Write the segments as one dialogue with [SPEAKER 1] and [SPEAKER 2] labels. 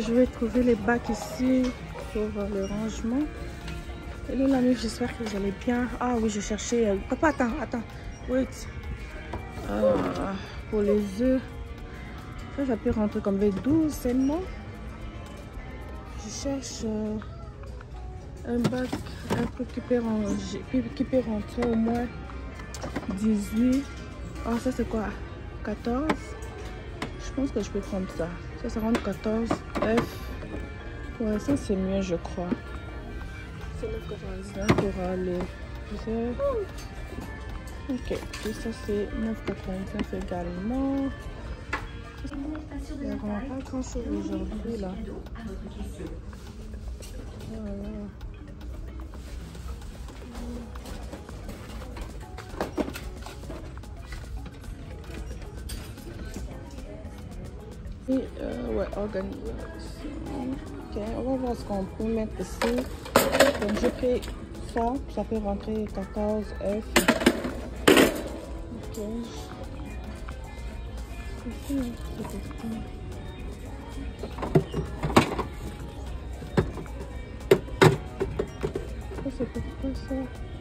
[SPEAKER 1] je vais trouver les bacs ici pour euh, le rangement. Hello la j'espère que vous allez bien. Ah oui, je cherchais... Euh, papa, attends, attends. Wait. Euh, pour les œufs. Ça, ça peut rentrer comme 12 seulement. Je cherche euh, un bac un peu qui peut, ranger, qui peut rentrer au moins 18. Ah, ça c'est quoi? 14 Je pense que je peux prendre ça. Ça, ça rentre 14. F. Ouais, ça c'est mieux, je crois. C'est 9,85 pour les œufs. Ok, et ça c'est 9,85 également. Il n'y a vraiment pas grand chose aujourd'hui là. Voilà. Organisation. Ok, on va voir ce qu'on peut mettre ici. Donc j'ai pris ça, ça peut rentrer 14 F. Ok. C'est pourquoi ça?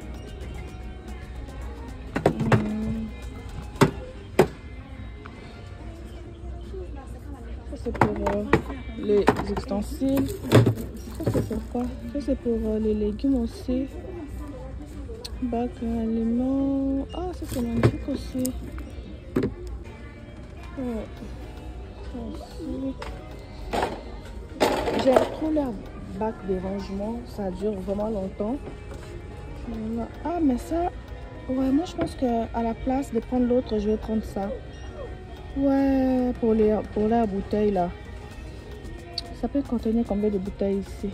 [SPEAKER 1] C'est pour euh, les ustensiles. Ça c'est pour quoi? Ça c'est pour euh, les légumes aussi. Bac à aliments. Ah ça c'est magnifique aussi. Ouais. Trop leur bac de rangement. Ça dure vraiment longtemps. Ah mais ça, ouais moi je pense que à la place de prendre l'autre, je vais prendre ça. Ouais, pour, les, pour la bouteille là. Ça peut contenir combien de bouteilles ici?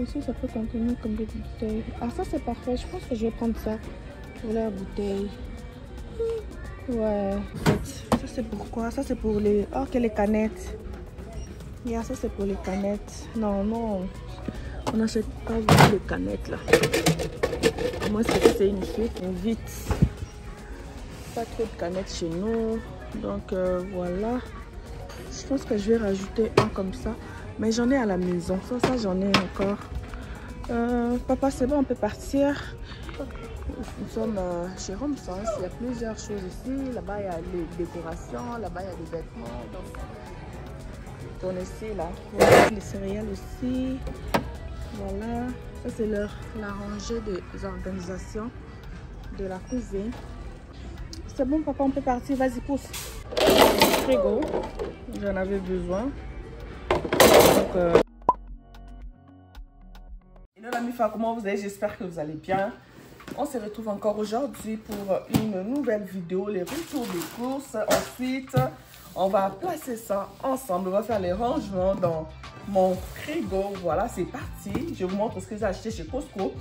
[SPEAKER 1] Ici, ça peut contenir combien de bouteilles? Ah, ça c'est parfait. Je pense que je vais prendre ça pour la bouteille. Ouais. Ça c'est pourquoi Ça c'est pour les... Oh, que les canettes. Yeah, ça c'est pour les canettes. Non, non. On n'achète pas les canettes là. Moi, c'est une suite, on vite pas trop de canettes chez nous. Donc euh, voilà. Je pense que je vais rajouter un comme ça. Mais j'en ai à la maison. Ça, ça j'en ai encore. Euh, papa c'est bon on peut partir. Nous sommes euh, chez Romsens il y a plusieurs choses ici. Là-bas il y a les décorations. Là-bas il y a des vêtements. Donc on ici là. Voilà, les céréales aussi. Voilà. Ça c'est la rangée des organisations de la cuisine c'est bon, papa, on peut partir. Vas-y, pousse. Frigo. J'en avais besoin. Donc, euh... Hello, la MIFA, comment vous allez? J'espère que vous allez bien. On se retrouve encore aujourd'hui pour une nouvelle vidéo, les retours de courses. Ensuite, on va placer ça ensemble. On va faire les rangements dans mon frigo. Voilà, c'est parti. Je vous montre ce que j'ai acheté chez Costco.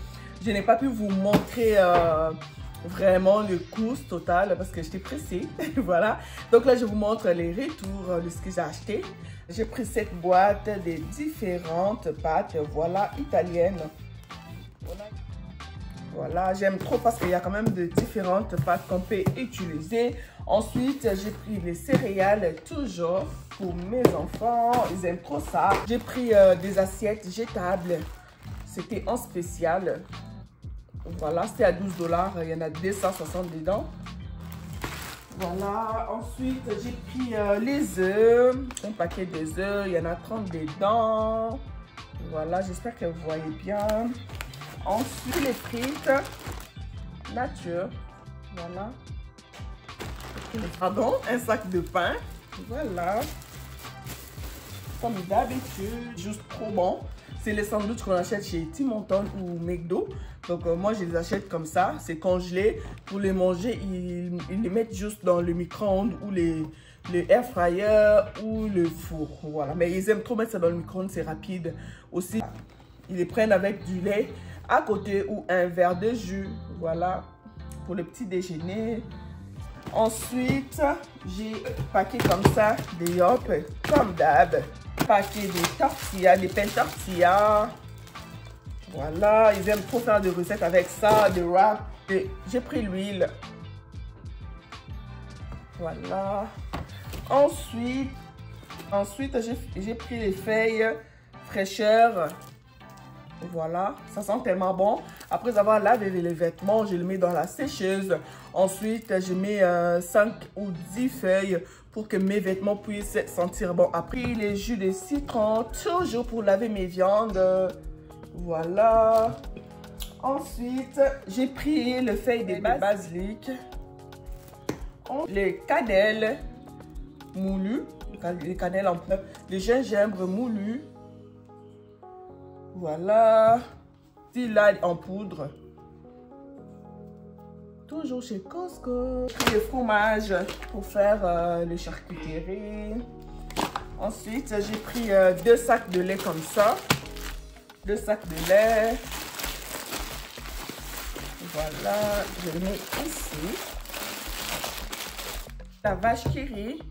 [SPEAKER 1] Je n'ai pas pu vous montrer... Euh vraiment le coût total parce que j'étais pressée. voilà. Donc là, je vous montre les retours de ce que j'ai acheté. J'ai pris cette boîte des différentes pâtes, voilà, italiennes. Voilà, j'aime trop parce qu'il y a quand même de différentes pâtes qu'on peut utiliser. Ensuite, j'ai pris les céréales, toujours pour mes enfants. Ils aiment trop ça. J'ai pris euh, des assiettes jetables. C'était en spécial. Voilà, c'était à 12 dollars. Il y en a 260 dedans. Voilà. Ensuite, j'ai pris euh, les œufs. Un paquet des œufs. Il y en a 30 dedans. Voilà, j'espère que vous voyez bien. Ensuite, les frites nature. Voilà. Pardon, un sac de pain. Voilà. Comme d'habitude, juste trop bon. C'est les sandwichs qu'on achète chez Tim Hortons ou McDo. Donc euh, moi, je les achète comme ça. C'est congelé. Pour les manger, ils, les mettent juste dans le micro-ondes ou les, le air fryer ou le four. Voilà. Mais ils aiment trop mettre ça dans le micro-ondes. C'est rapide. Aussi, ils les prennent avec du lait à côté ou un verre de jus. Voilà. Pour le petit déjeuner. Ensuite, j'ai paquet comme ça des yop, comme d'hab. Paquet de tortillas, des pains tortillas. Voilà, ils aiment trop faire des recettes avec ça, des wraps. J'ai pris l'huile. Voilà. Ensuite, Ensuite, j'ai pris les feuilles fraîcheur. Voilà, ça sent tellement bon. Après avoir lavé les vêtements, je les mets dans la sécheuse. Ensuite, je mets 5 euh, ou 10 feuilles pour que mes vêtements puissent sentir bon. Après, les jus de citron, toujours pour laver mes viandes. Voilà. Ensuite, j'ai pris le feuille de basilic, les cannelles moulues, les cannelles en les gingembre moulu. Voilà. là en poudre. Toujours chez Costco. Le fromage pour faire euh, les charcuteries. Ensuite, j'ai pris euh, deux sacs de lait comme ça. Deux sacs de lait. Voilà, je mets ici. La vache qui rit.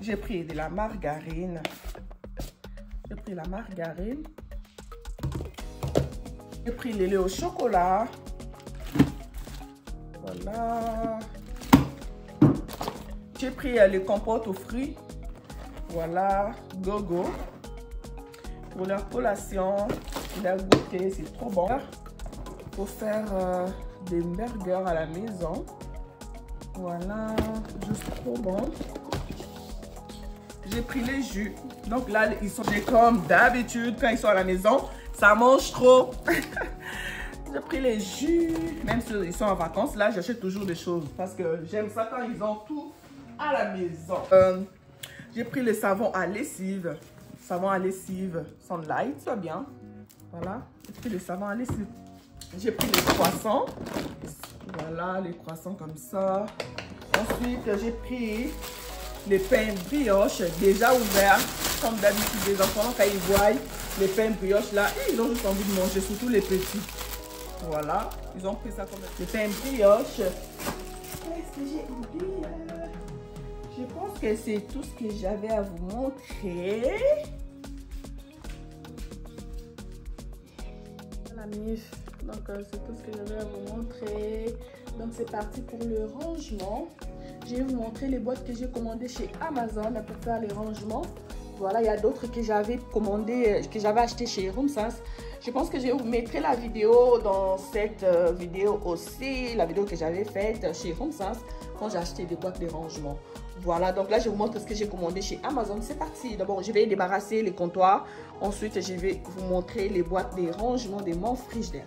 [SPEAKER 1] J'ai pris de la margarine. J'ai pris la margarine. J'ai pris le lait au chocolat. Voilà. J'ai pris euh, les compotes aux fruits. Voilà, gogo. Pour leur collation, leur goûter, c'est trop bon. Pour faire euh, des burgers à la maison. Voilà, juste trop bon j'ai pris les jus. Donc là, ils sont comme d'habitude quand ils sont à la maison. Ça mange trop. j'ai pris les jus. Même s'ils sont en vacances, là, j'achète toujours des choses. Parce que j'aime ça quand ils ont tout à la maison. Euh, j'ai pris le savon à lessive. Savon à lessive Sunlight, ça bien. Voilà, j'ai pris le savon à lessive. J'ai pris les croissants. Voilà, les croissants comme ça. Ensuite, j'ai pris les pains brioches déjà ouverts. Comme d'habitude, les enfants, quand ils voient les pains brioches là, ils ont juste envie de manger, surtout les petits. Voilà, ils ont pris ça comme les pains brioches. Qu'est-ce que j'ai oublié? Je pense que c'est tout ce que j'avais à vous montrer. La mif. Donc, euh, c'est tout ce que j'avais à vous montrer. Donc, c'est parti pour le rangement je vais vous montrer les boîtes que j'ai commandées chez Amazon pour faire les rangements. Voilà, il y a d'autres que j'avais commandé, que j'avais acheté chez Roomsense. Je pense que je vous mettrai la vidéo dans cette euh, vidéo aussi, la vidéo que j'avais faite chez Roomsense quand j'ai acheté des boîtes de rangement. Voilà, donc là, je vous montre ce que j'ai commandé chez Amazon. C'est parti. D'abord, je vais débarrasser les comptoirs. Ensuite, je vais vous montrer les boîtes de rangement de mon frigidaire.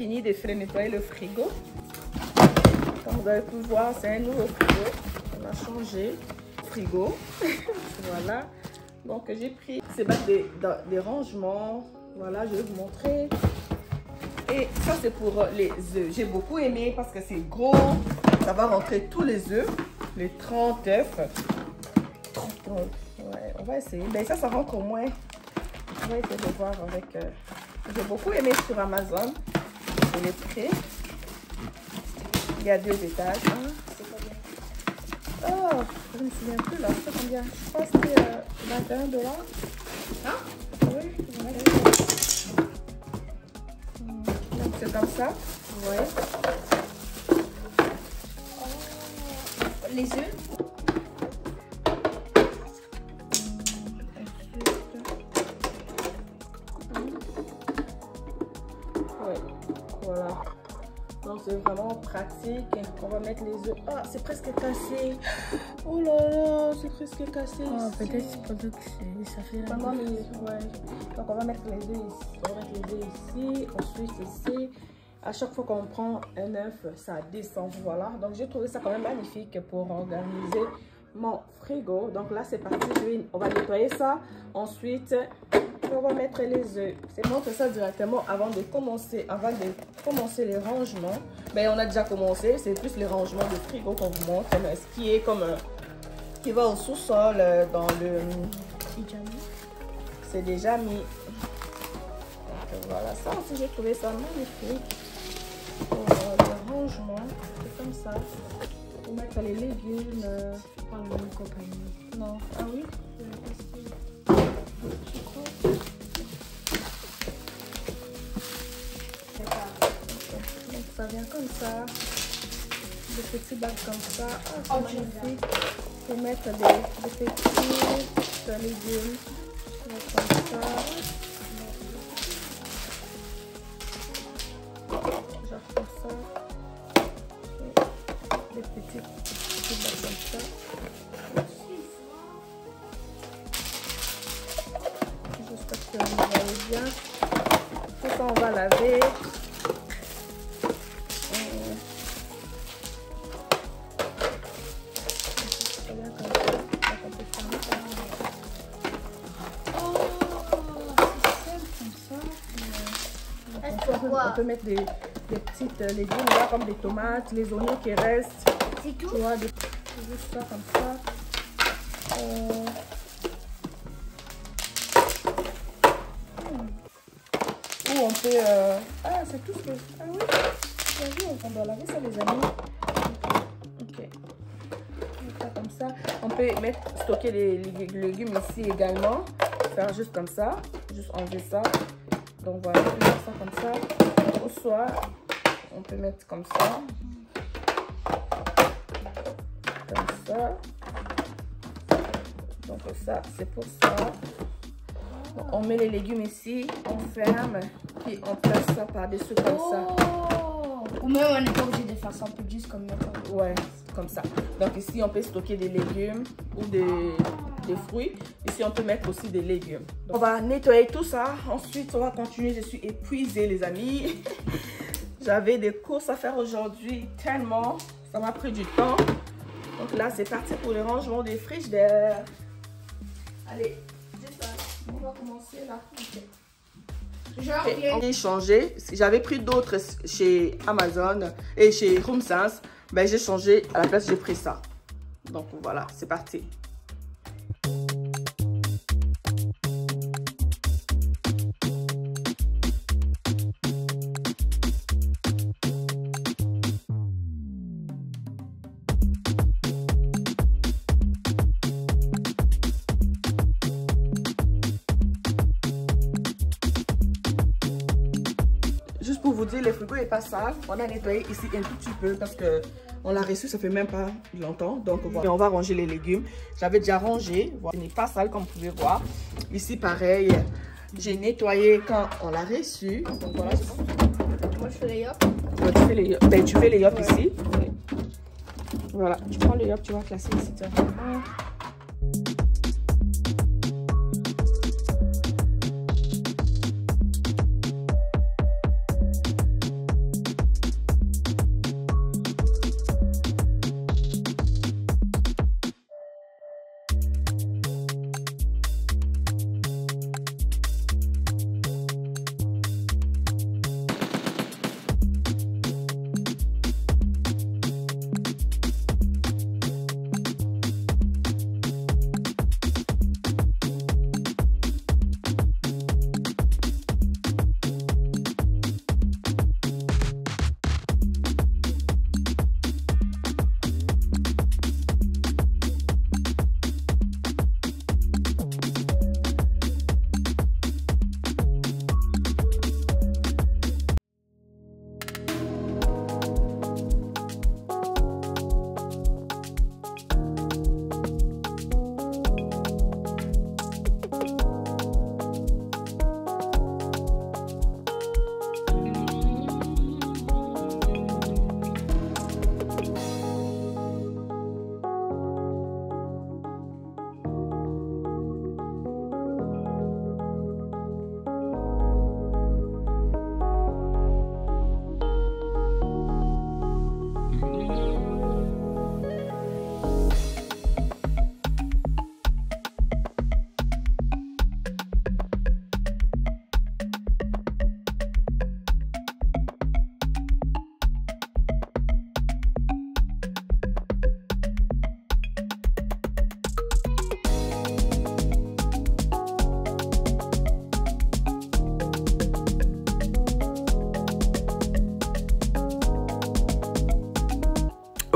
[SPEAKER 1] Fini de faire nettoyer le frigo. Comme vous avez pu voir, c'est un nouveau frigo. On a changé frigo. voilà. Donc, j'ai pris ces bacs des, des rangements. Voilà, je vais vous montrer. Et ça, c'est pour les œufs. J'ai beaucoup aimé parce que c'est gros. Ça va rentrer tous les œufs. Les 30 œufs. On va essayer. Mais ça, ça rentre au moins. On va essayer de voir avec... Euh, j'ai beaucoup aimé sur Amazon. Je l'ai pris. Il y a deux étages. Hein. Oh, je me souviens plus là. C'est combien Je crois que c'était euh, 21 dollars. Hein? Oui, Donc c'est comme ça. Ouais.
[SPEAKER 2] Oh. Les œufs?
[SPEAKER 1] C'est vraiment pratique. On va mettre les œufs. Ah, c'est presque cassé. Oh là là, c'est presque cassé.
[SPEAKER 2] Oh, peut-être que ça fait la
[SPEAKER 1] ouais. Donc on va mettre les œufs ici. On va mettre les œufs ici. Ensuite ici. À chaque fois qu'on prend un œuf, ça descend. Voilà. Donc j'ai trouvé ça quand même magnifique pour organiser mon frigo. Donc là, c'est parti. On va nettoyer ça. Ensuite, on va mettre les œufs. C'est montre ça directement avant de commencer, avant de commencer les rangements. Mais on a déjà commencé. C'est plus les rangements de frigo qu'on vous montre. Mais ce qui est comme qui va au sous-sol euh, dans le. C'est déjà mis. Donc voilà, ça aussi j'ai trouvé ça magnifique. Pour euh, le rangement, c'est comme ça. Pour mettre les légumes. Euh,
[SPEAKER 2] pas la même compagnie.
[SPEAKER 1] Non. Ah oui? Ça vient comme ça. Des petits bacs comme ça. Ah, c'est magnifique. Pour mettre des, des petits légumes. Comme ça. Comme ça. Des petits, petits bacs comme ça. J'espère que vous voyez bien. Tout ça, on va laver. On peut mettre des, des petites légumes là, comme des tomates, les oignons qui restent.
[SPEAKER 2] C'est tout?
[SPEAKER 1] Tu vois, des, juste ça comme ça. Euh... Ou on peut... Euh... Ah, c'est tout ce que... Ah oui, vu, on doit laver ça les amis. Ok. Ça comme ça. On peut mettre, stocker les, les légumes ici également. Faire juste comme ça. Juste enlever ça. Donc voilà, on peut mettre ça comme ça. Au soir, on peut mettre comme ça. Comme ça. Donc ça, c'est pour ça. On met les légumes ici, on ferme, puis on place ça par-dessus comme ça.
[SPEAKER 2] Ou même on n'est pas obligé de faire ça, on peut juste comme mettre.
[SPEAKER 1] Ouais, comme ça. Donc ici, on peut stocker des légumes ou des, des fruits. Ici, on peut mettre aussi des légumes. On va nettoyer tout ça. Ensuite, on va continuer. Je suis épuisée, les amis. J'avais des courses à faire aujourd'hui tellement. Ça m'a pris du temps. Donc là, c'est parti pour le rangement des frigidaires. Allez, on va commencer là. Okay. J'ai changé. J'avais pris d'autres chez Amazon et chez Home Sense. Ben, j'ai changé. À la place, j'ai pris ça. Donc voilà, c'est parti. Dire, le frigo n'est pas sale. On a nettoyé ici un tout petit peu parce que on l'a reçu, ça fait même pas longtemps. Donc voilà. on va ranger les légumes. J'avais déjà rangé. Voilà. Ce n'est pas sale comme vous pouvez voir. Ici, pareil, j'ai nettoyé quand on l'a reçu. Donc voilà.
[SPEAKER 2] Moi, je fais les yop.
[SPEAKER 1] Tu fais les yop, ben, tu fais les yop ouais. ici. Voilà, tu prends le yop, tu vas classer ici.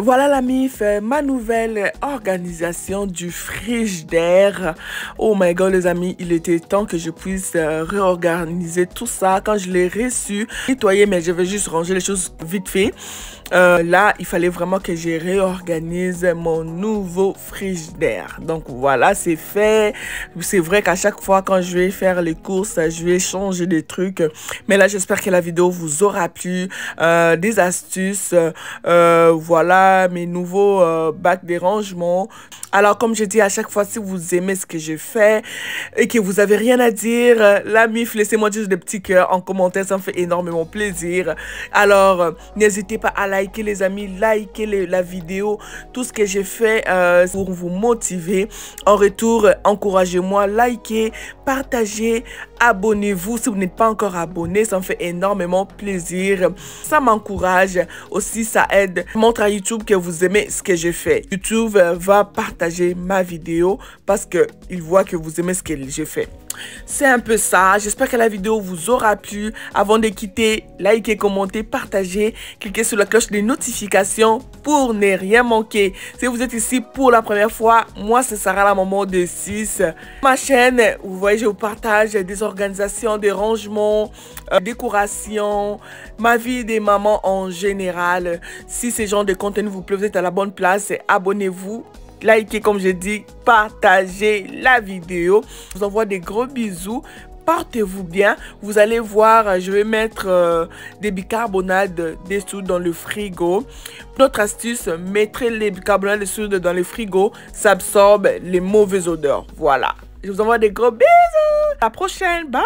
[SPEAKER 1] Voilà la MIF, ma nouvelle organisation du frigidaire. Oh my god les amis, il était temps que je puisse euh, réorganiser tout ça. Quand je l'ai reçu, nettoyer, mais je vais juste ranger les choses vite fait. Euh, là, il fallait vraiment que je réorganise mon nouveau frigidaire. Donc voilà, c'est fait. C'est vrai qu'à chaque fois quand je vais faire les courses, je vais changer des trucs. Mais là, j'espère que la vidéo vous aura plu. Euh, des astuces. voilà mes nouveaux euh, bacs de rangement. Alors, comme je dis à chaque fois, si vous aimez ce que je fais et que vous avez rien à dire, la MIF, laissez-moi juste des petits cœurs en commentaire, ça me fait énormément plaisir. Alors, euh, n'hésitez pas à liker les amis, liker la vidéo, tout ce que j'ai fait euh, pour vous motiver. En retour, encouragez-moi, likez, partagez, abonnez-vous si vous n'êtes pas encore abonné, ça me fait énormément plaisir. Ça m'encourage, aussi ça aide. Montre à YouTube que vous aimez ce que je fais. YouTube va partager ma vidéo parce qu'il voit que vous aimez ce que je fais. C'est un peu ça. J'espère que la vidéo vous aura plu. Avant de quitter, likez, commentez, partagez. Cliquez sur la cloche des notifications pour ne rien manquer. Si vous êtes ici pour la première fois, moi, ce sera la maman de 6. Ma chaîne, vous voyez, je vous partage des organisations, des rangements, euh, décorations, ma vie des mamans en général. Si ce genre de contenu vous plaît, vous êtes à la bonne place, abonnez-vous likez comme je dis, partagez la vidéo. Je vous envoie des gros bisous. Portez-vous bien. Vous allez voir, je vais mettre euh, des bicarbonades dessous dans le frigo. Notre astuce, mettre les bicarbonades dessous dans le frigo. Ça absorbe les mauvaises odeurs. Voilà. Je vous envoie des gros bisous. À la prochaine. Bye.